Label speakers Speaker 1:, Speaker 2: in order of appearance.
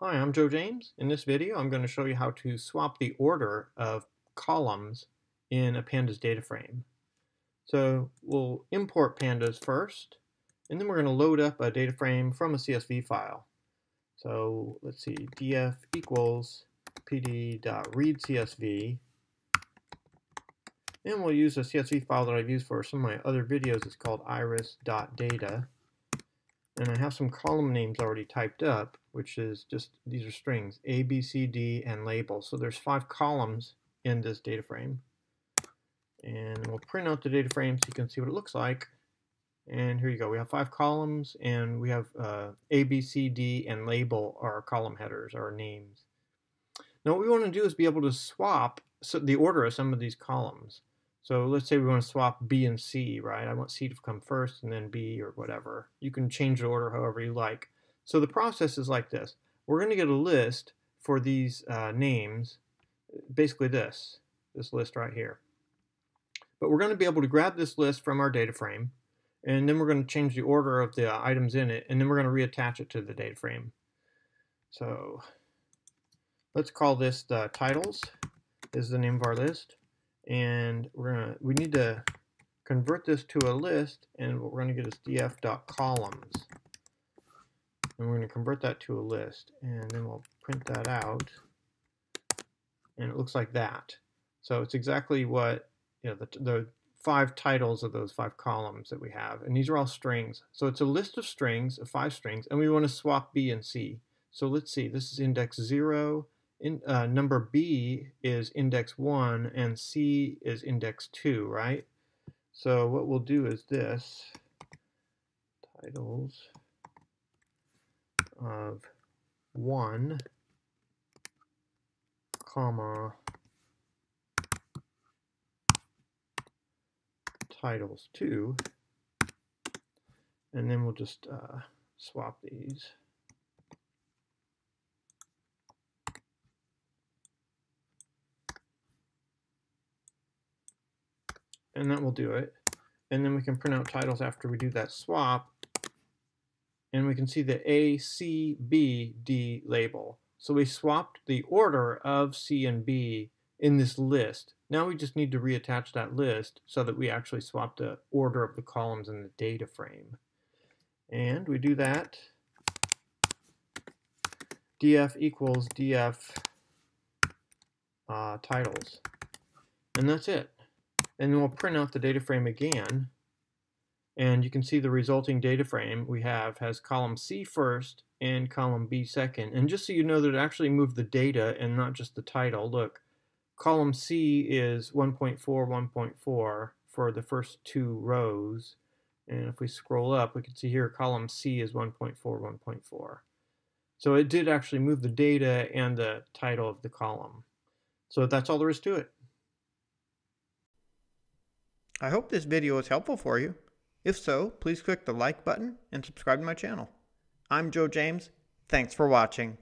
Speaker 1: Hi, I'm Joe James. In this video, I'm going to show you how to swap the order of columns in a pandas data frame. So we'll import pandas first, and then we're going to load up a data frame from a CSV file. So let's see, df equals pd.readcsv, and we'll use a CSV file that I've used for some of my other videos. It's called iris.data. And I have some column names already typed up, which is just, these are strings, A, B, C, D, and label. So there's five columns in this data frame. And we'll print out the data frame so you can see what it looks like. And here you go. We have five columns, and we have uh, A, B, C, D, and label are column headers, our names. Now what we want to do is be able to swap the order of some of these columns. So let's say we want to swap B and C, right? I want C to come first and then B or whatever. You can change the order however you like. So the process is like this. We're going to get a list for these uh, names, basically this, this list right here. But we're going to be able to grab this list from our data frame, and then we're going to change the order of the items in it, and then we're going to reattach it to the data frame. So let's call this the titles, is the name of our list and we're gonna we need to convert this to a list and what we're going to get is df.columns and we're going to convert that to a list and then we'll print that out. And it looks like that. So it's exactly what you know the, the five titles of those five columns that we have. And these are all strings. So it's a list of strings of five strings and we want to swap B and C. So let's see this is index 0 in, uh, number B is index 1 and C is index 2, right? So what we'll do is this, titles of 1, comma, titles 2, and then we'll just uh, swap these. And that will do it. And then we can print out titles after we do that swap. And we can see the A, C, B, D label. So we swapped the order of C and B in this list. Now we just need to reattach that list so that we actually swap the order of the columns in the data frame. And we do that. df equals df uh, titles. And that's it. And then we'll print out the data frame again. And you can see the resulting data frame we have has column C first and column B second. And just so you know that it actually moved the data and not just the title, look, column C is 1.4, 1.4 for the first two rows. And if we scroll up, we can see here column C is 1.4, 1.4. So it did actually move the data and the title of the column. So that's all there is to it. I hope this video was helpful for you. If so, please click the like button and subscribe to my channel. I'm Joe James. Thanks for watching.